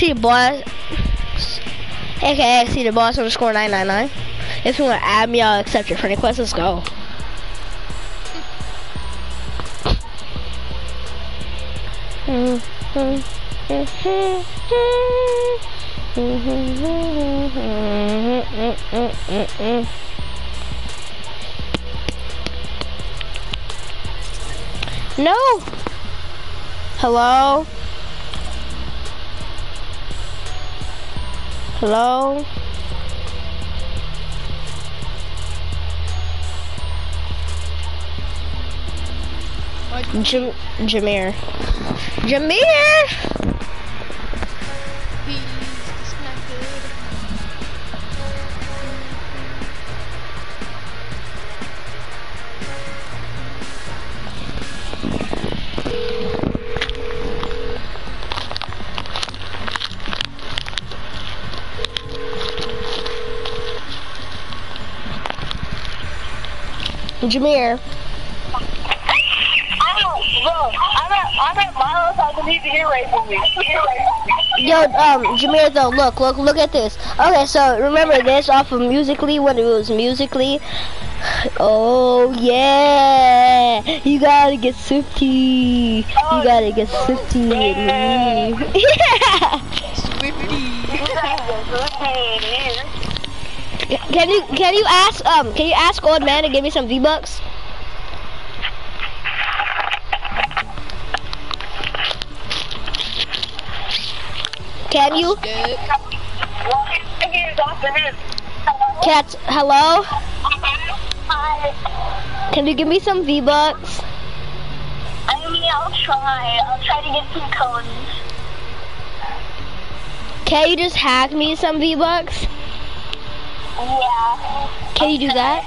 See the boss, aka see the boss underscore 999. If you want to add me, I'll accept your friend request. Let's go. No. Hello. Hello. Jam Jameer. Jameer! Me. Yo, um, Jameer though, look, look, look at this. Okay, so remember this off of Musically when it was Musically. Oh yeah, you gotta get swifty. You gotta get swifty with me. Yeah. Swifty. Can you can you ask um can you ask old man to give me some V bucks? Can you? Cats, hello? Hi. Can you give me some V bucks? I mean, I'll try. I'll try to get some cones. Can you just hack me some V bucks? Yeah. Can you do that?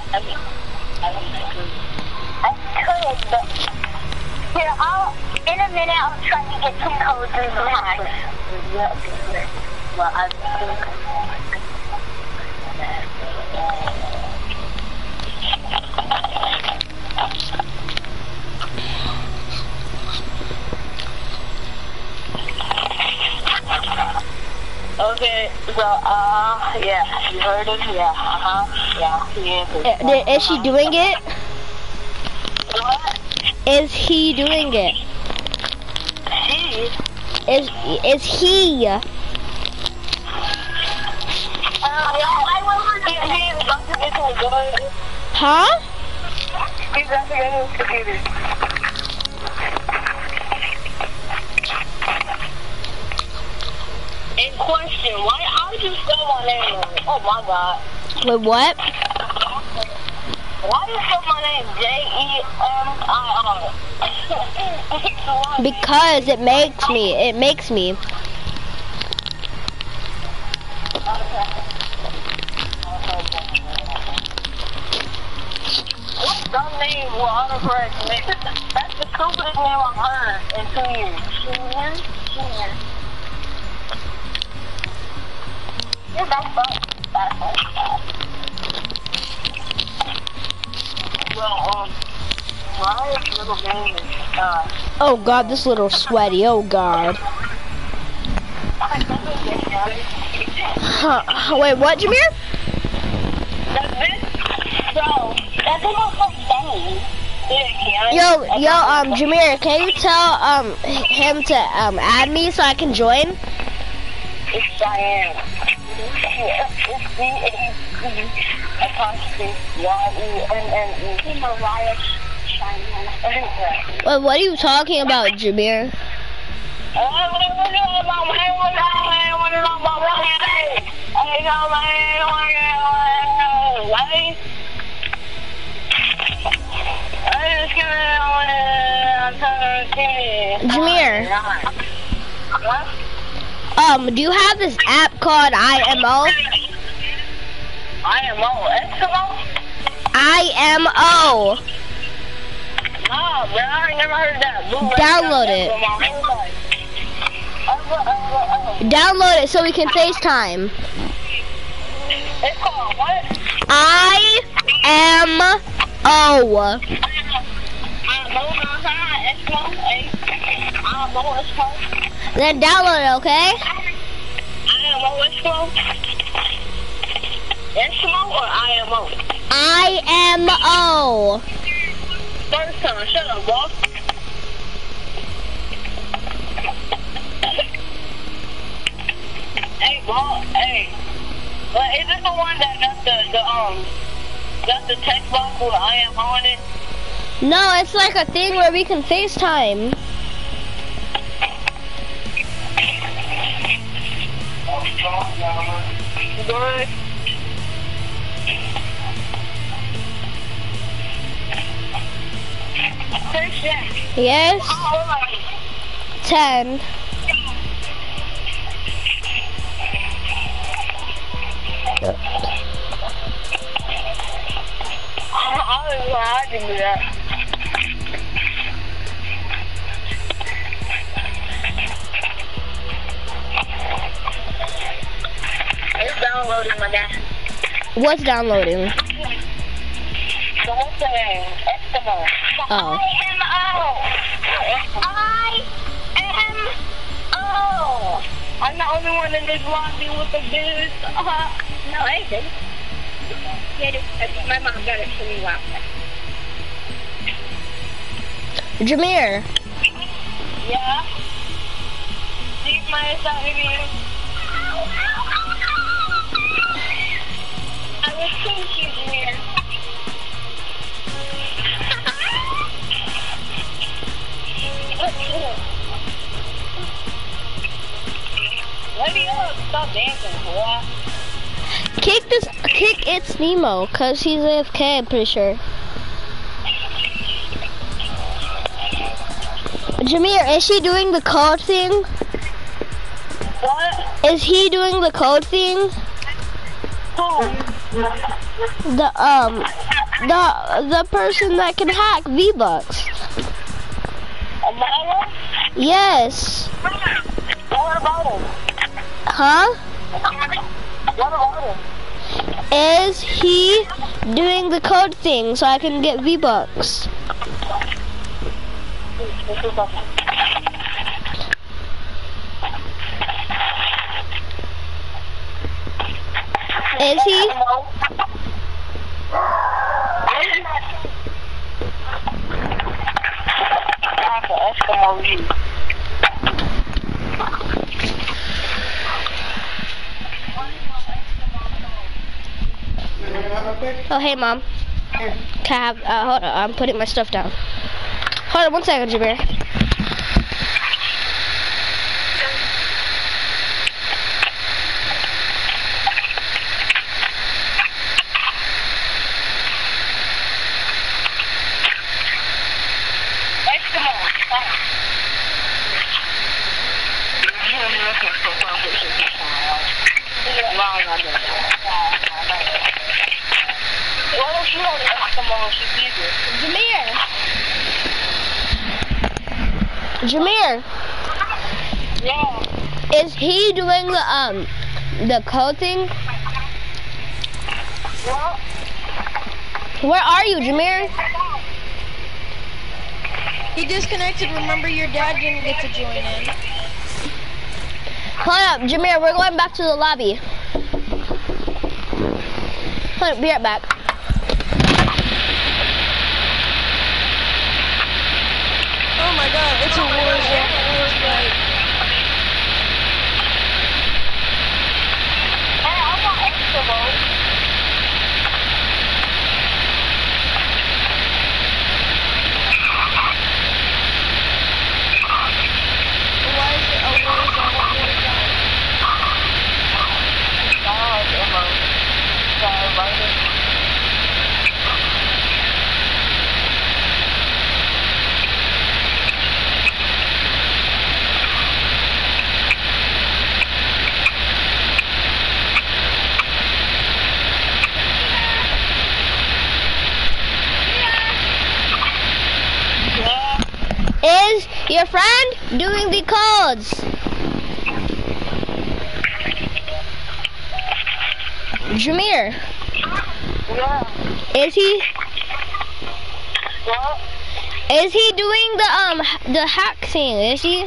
I could, but here, I'll, in a minute, I'll try to get some codes and some hacks. Well, I Okay, so, uh, yeah, you heard it? Yeah, uh-huh, yeah, he is. Uh, th- Is she doing it? What? Is he doing it? She? Is is he? Uh, yeah, I remember he, he is about to get to a gun. Huh? He's about to get his computer. In question, why I just spell my name wrong? Oh my god. Wait, what? Why you spell my name J E M I R? Because it makes me. It makes me. Uh, Oh God, this little sweaty. Oh God. Huh. Wait, what, Jameer? Yo, yo, um, Jameer, can you tell um him to um add me so I can join? It's Diane. It's. Mariah. Wait, what are you talking about, Jameer? Jameer. Um, do you have this app called IMO? IMO? IMO. Nah, man, I ain't never heard that. Blue Download it. Download it so we can FaceTime. It's called what? I M O. IMO? IMO. Then download it, okay? Eskimo or IMO? I-M-O. First time, shut up, boss. hey, boss, hey. Well, is this the one that got the, the, um, got the text box with IMO on it? No, it's like a thing where we can FaceTime. Good. Yes? Ten. I don't know how to do that. It's downloading my dad. What's downloading? The whole thing. Eskimo. Oh. I-M-O. I'm old. I'm the only one in this lobby with the booze. Uh, no, I didn't. It. My mom got it for me last night. Jameer. Yeah. Leave my son with you. I was thinking, man. Let me up. Stop dancing, boy. Kick this, kick it's Nemo, cause he's AFK, I'm pretty sure. Jameer, is she doing the code thing? What? Is he doing the code thing? The, um, the, the person that can hack V-Bucks. Yes. What about him? Huh? What about him? Is he doing the code thing so I can get V-Bucks? Is he? Oh, hey, Mom. Can I have, uh, hold on, I'm putting my stuff down. Hold on one second, Jameer. What if you don't Eskimo should be there? Jameer. Jameer, Yeah. is he doing the, um, the code thing? Well, Where are you, Jameer? He disconnected. Remember, your dad didn't get to join in. Hold up, Jameer, we're going back to the lobby. Hold up, be right back. Oh my god, it's a war zone. War fight. hey, I got Eskimo. Why is it a war zone? War zone? Is your friend doing the codes? Jameer, Yeah. is he What? is he doing um hack thing? Is he?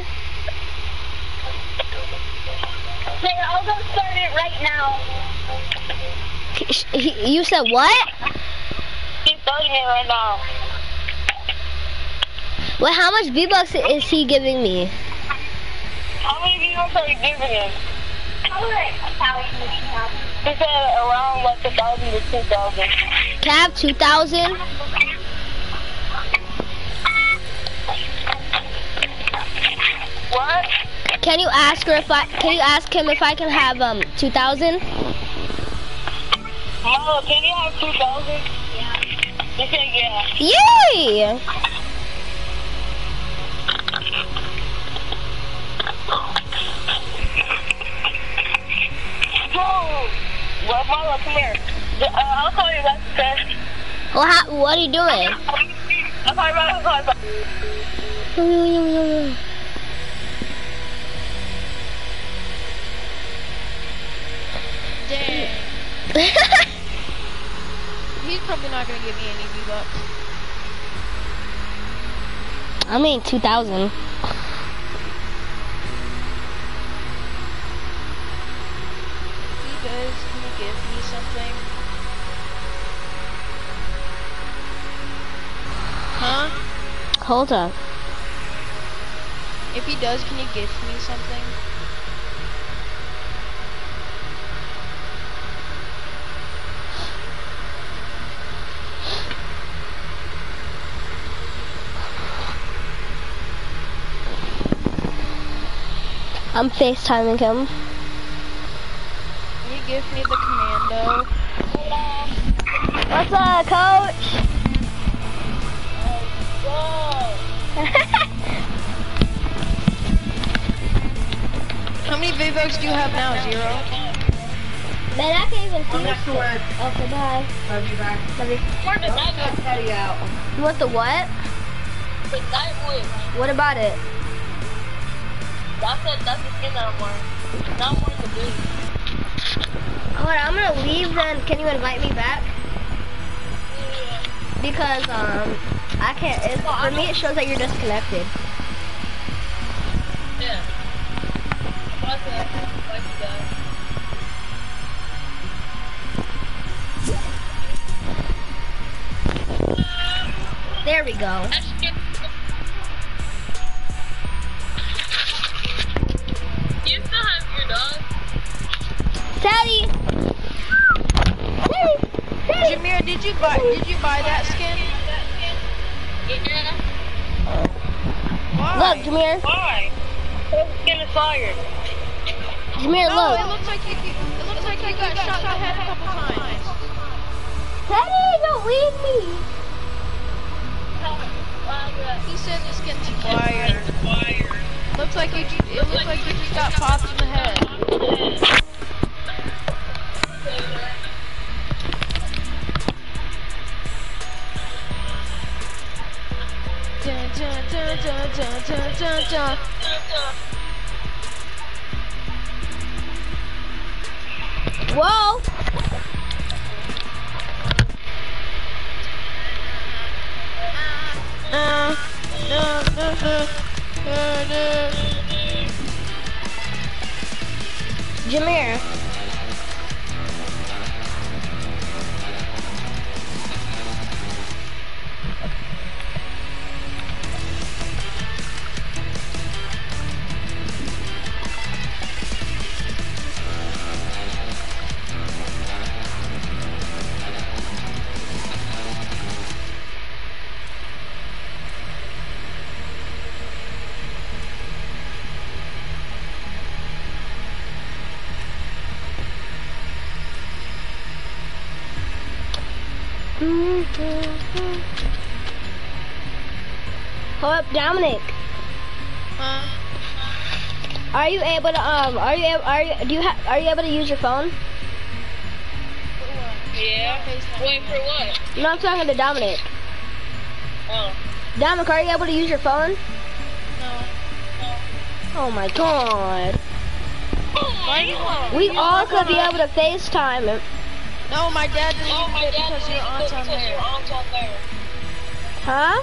Okay, I'll go start it right now. He- You said what? He's starting it right now. Well, how much V-Bucks is he giving me? How many views are you giving him? He said around like a thousand to two thousand. Cap, 2,000? What? Can you ask her if I, can you ask him if I can have, um, 2,000? Mama, can you have two thousand? Yeah. Said yeah. Yay! Whoa! Well, Mama, come here. Uh, I'll call you back, okay? Well, how, what are you doing? I'll call you back, He's probably not gonna give me any V-Bucks. I mean, 2,000. If he does, can you give me something? Huh? Hold up. If he does, can you give me something? I'm FaceTiming him. Can you give me the commando? What's up, coach? How many V-Bucks do you have now? Zero? Man, I can't even see I'm next to it. Okay, bye. Love you back. Love you. Where's the night Cut Teddy out. You want the what? The night witch. What about it? That's the, that's the skin that I'm wearing. Now I'm wearing the blue. Hold I'm gonna leave then. Can you invite me back? Because, um, I can't, it, for me it shows that you're disconnected. Yeah. What's that? What's that? There we go. Buy did you buy that skin? Yeah. Why? Look, Jameer. Why? That skin is fired. Jameer, no, it look. looks like you it looks like you got shot in the head a couple times. Teddy, don't leave me. He said the skin's fired. Looks like you it looks like you just got popped in the head. Dun, dun, dun, dun, dun, dun, dun. Whoa! Uh, no, no, no, no, no. Jameer. Hold up, Dominic. Uh, Are you able to um? Are you able? Are you? Do you have? Are you able to use your phone? Yeah. Wait for what? No, I'm talking to Dominic. Oh. Dominic, are you able to use your phone? no. Oh my god. Why do you want? We all could be able to FaceTime him. No, my dad deleted Oh, my it dad because your aunt's on because your there. aunt's on there. Huh?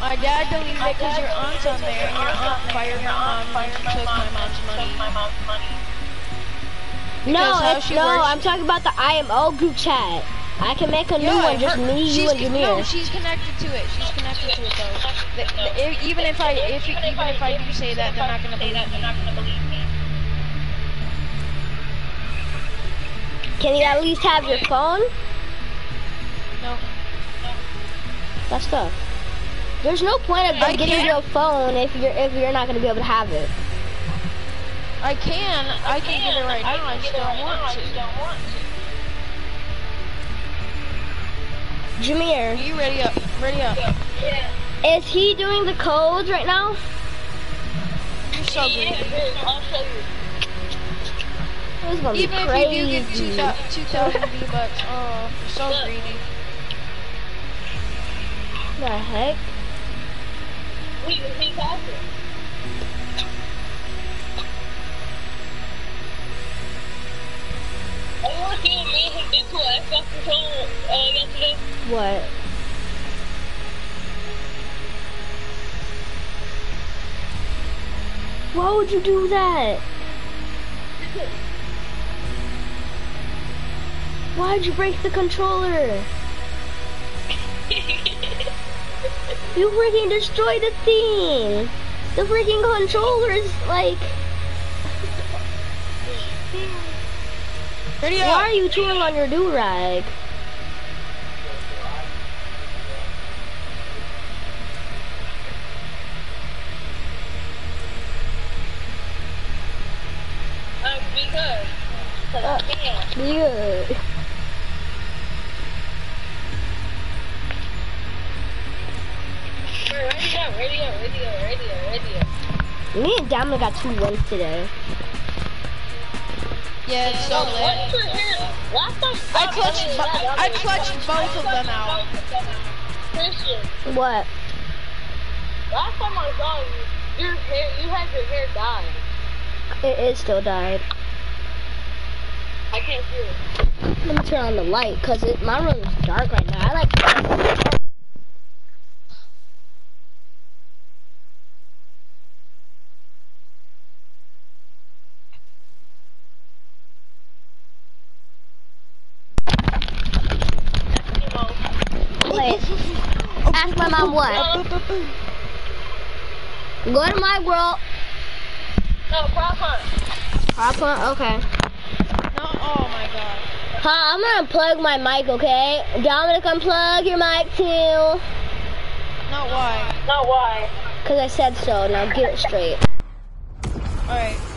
My dad deleted it because your aunt's on there, and your aunt fired my mom and took my mom's money. my mom's money. No, it's, no, works- I'm talking about the IMO group chat. I can make a new Yeah, one, just her- me, you, and con- Jameer. No, she's connected to it. She's connected to it though. The, the, if, even if I if even if I do say that, they're not gonna believe me. Can you at least have your phone? No. That's tough. There's no point of getting can't- you phone if you're if you're not gonna be able to have it. I can. I can get it right now. I just don't want to. Jameer, Are you ready up? Ready up. Yeah. is he doing the codes right now? You're so greedy. I'll show you. This gonna Even be if you do get 2,000 2,000 V-Bucks, oh, you're so greedy. the heck? He, he has it. I want to see what me and him did to an Xbox controller uh, yesterday. What? Why would you do that? Why'd you break the controller? You freaking destroyed the thing! The freaking controller is like... Why are you chewing on your do-rag? Um, because. Can. Yeah. Ready up, ready up. Me and Diamond got two wins today. Yeah, it's so What's lit. your hair? Last time I clutched, bo- I clutched both of them out. Christian, What? last time I saw you, your hair, you had your hair dyed. It is still died. I can't see it. Let me turn on the light because my room is dark right now. I like. Wait. Ask my mom what? Go to my world. No, prop hunt. Hop on. Okay. No, oh my god. Huh, I'm gonna plug my mic, okay? Dominic, unplug your mic too. Not why. Not why? Cause I said so. Now get it straight. Alright.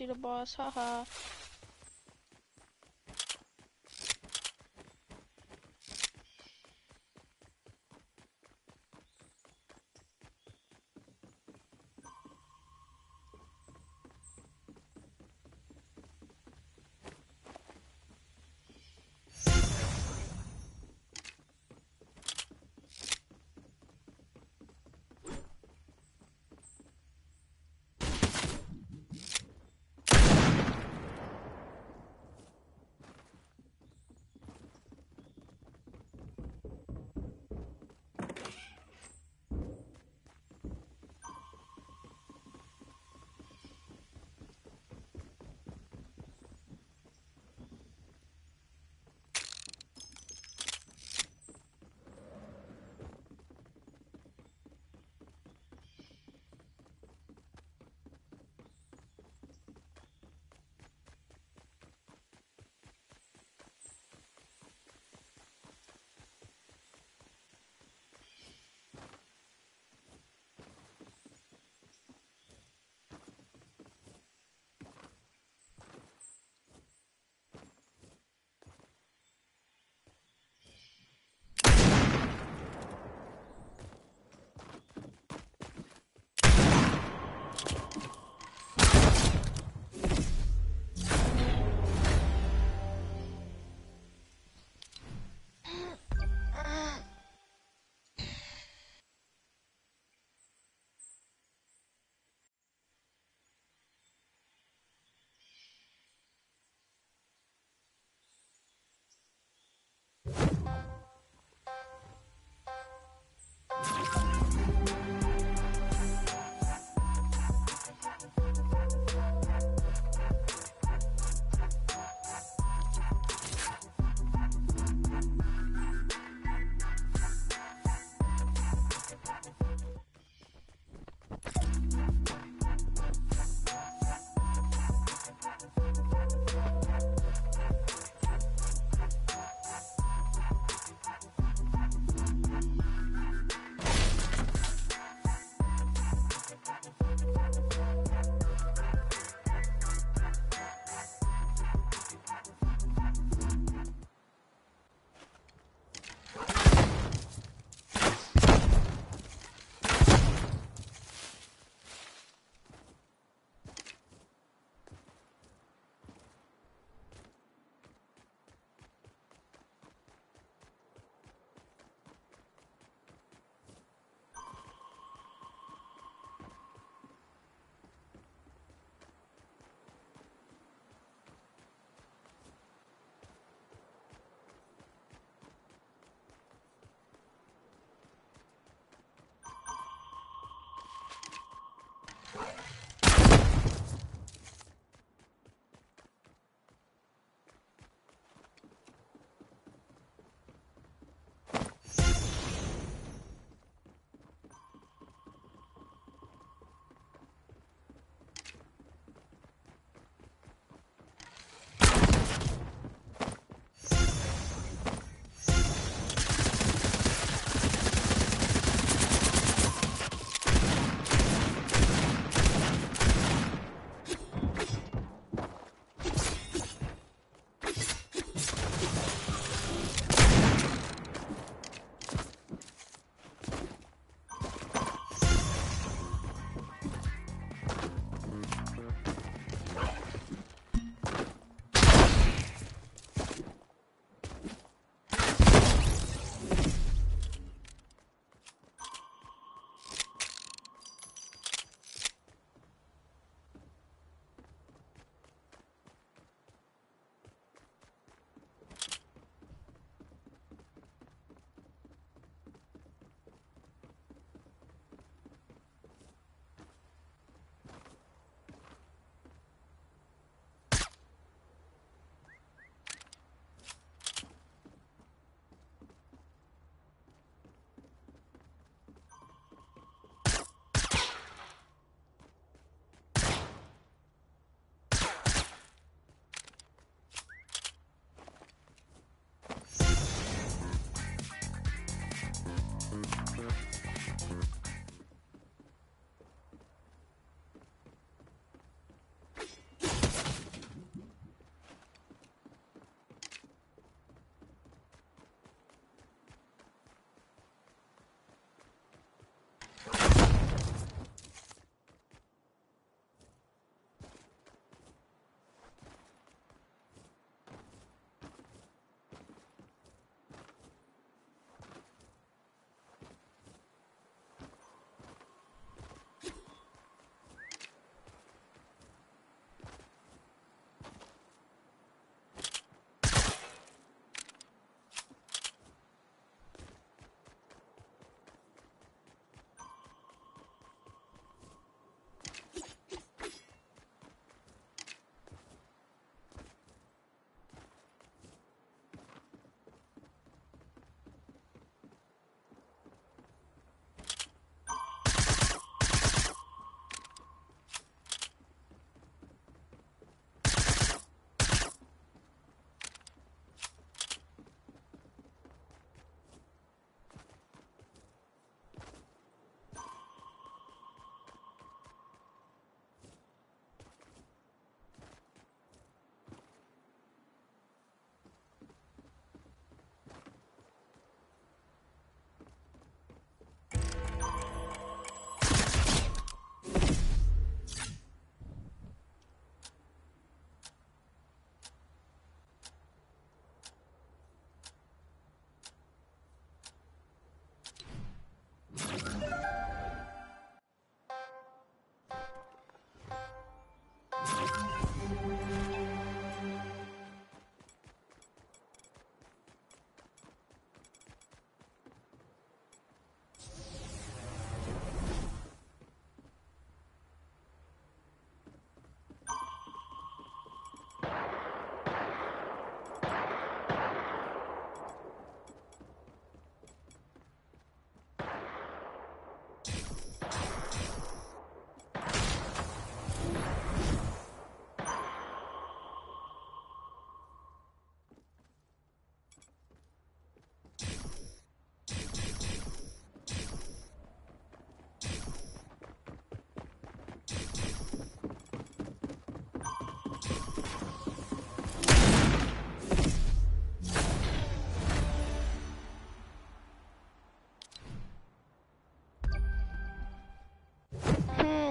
You the boss, haha.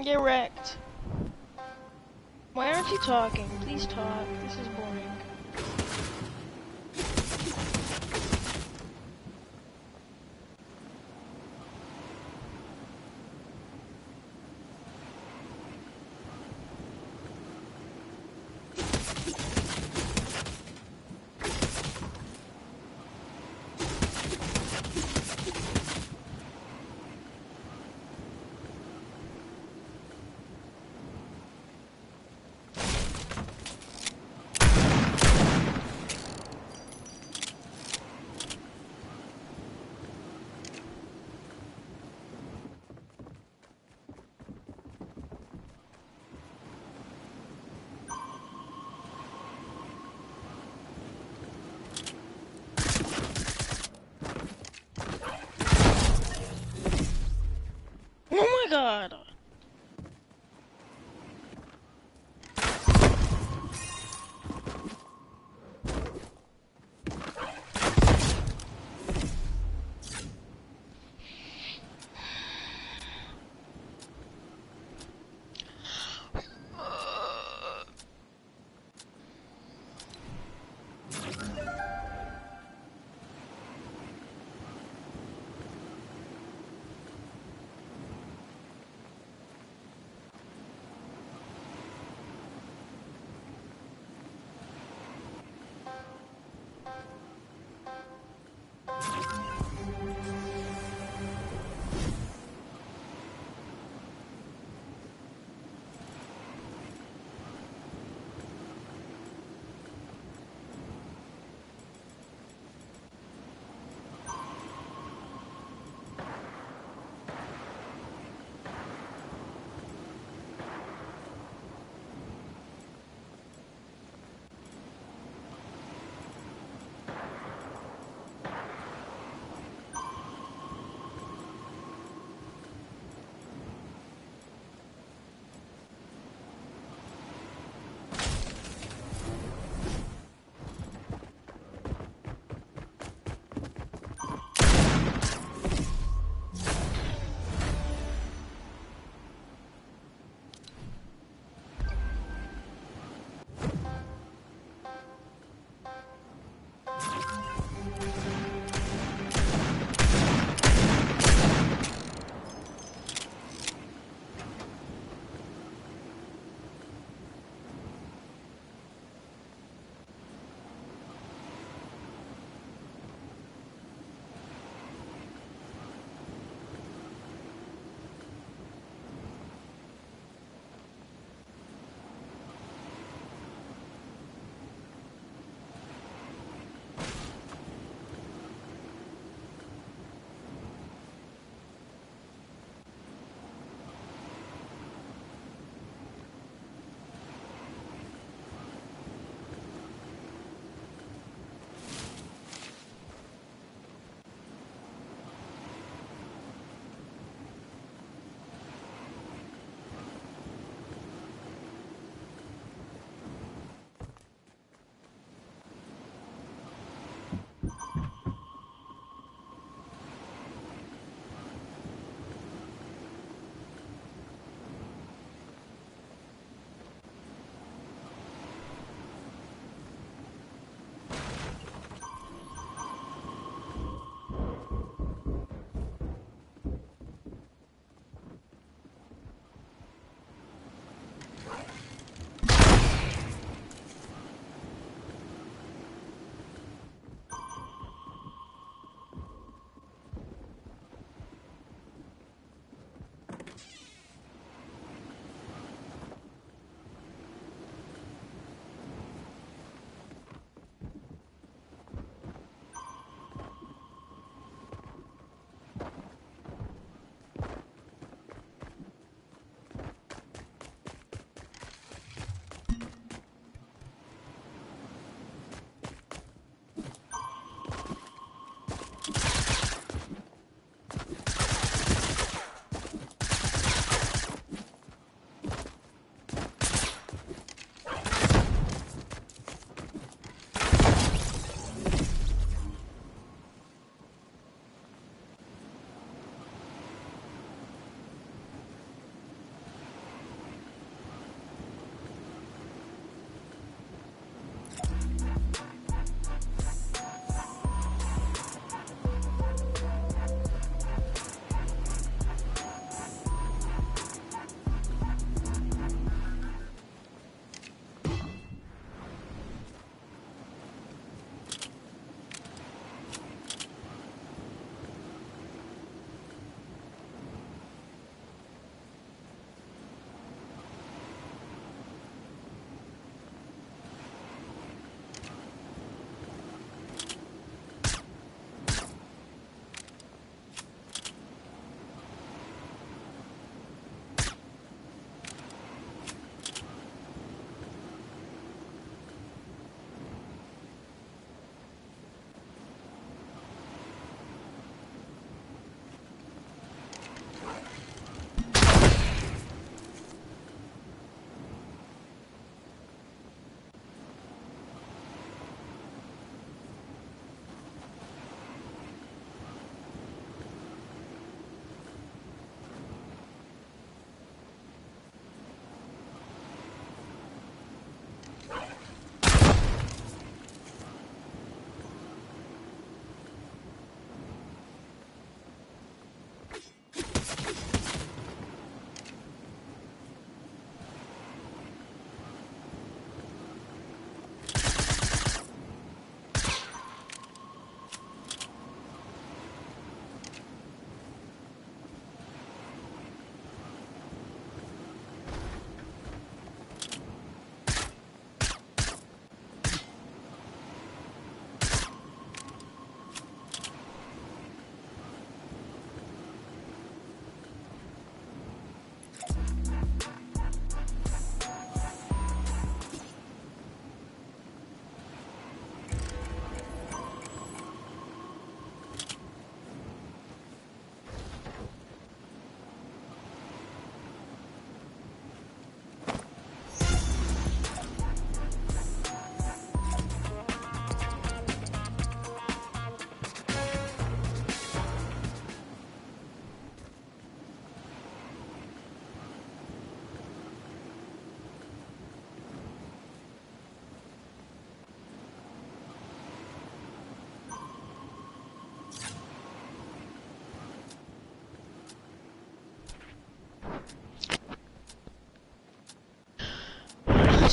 Get wrecked. Why aren't you talking? Please talk. This is boring.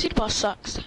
Seed ball sucks.